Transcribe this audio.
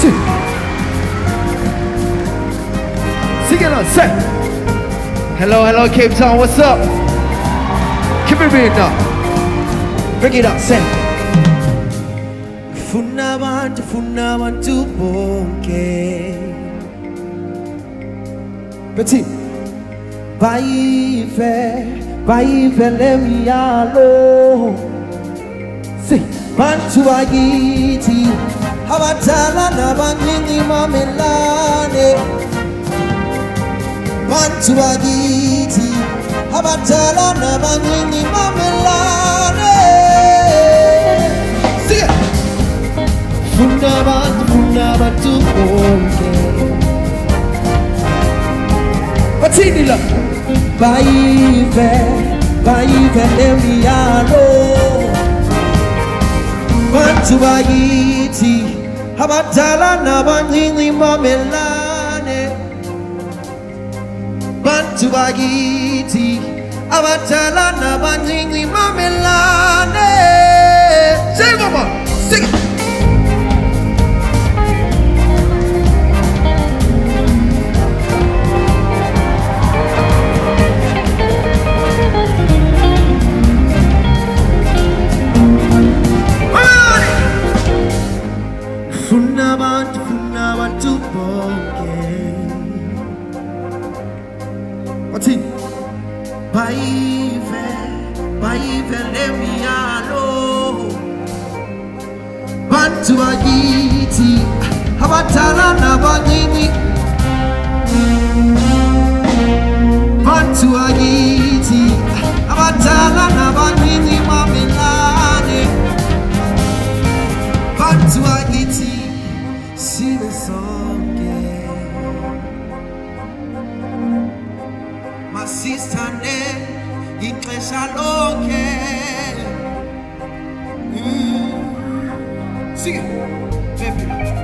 Sing. Sing it on, say. Hello, hello, Cape Town, what's up? Keep it real now. Bring it up, say. funa abantu funa abantu bonke Betty. bayive bayive lemiyalo Sing. bantu bakithi abadala nabancinci mamelani. Bantu bakithi abadala nabancinci mamelani. Funa abantu funa abantu bonke. Betty, love. bayive bayive lemiyalo bantu bakithi abadala nabancinci mamelani. Bantu bakithi abadala nabancinci mamelani bayive bayive lemiyalo bantu bakithi abadala nabancinci bantu bakithi abadala nabancinci mamelani bantu bakithi masistane ixesha it. Mm. Baby.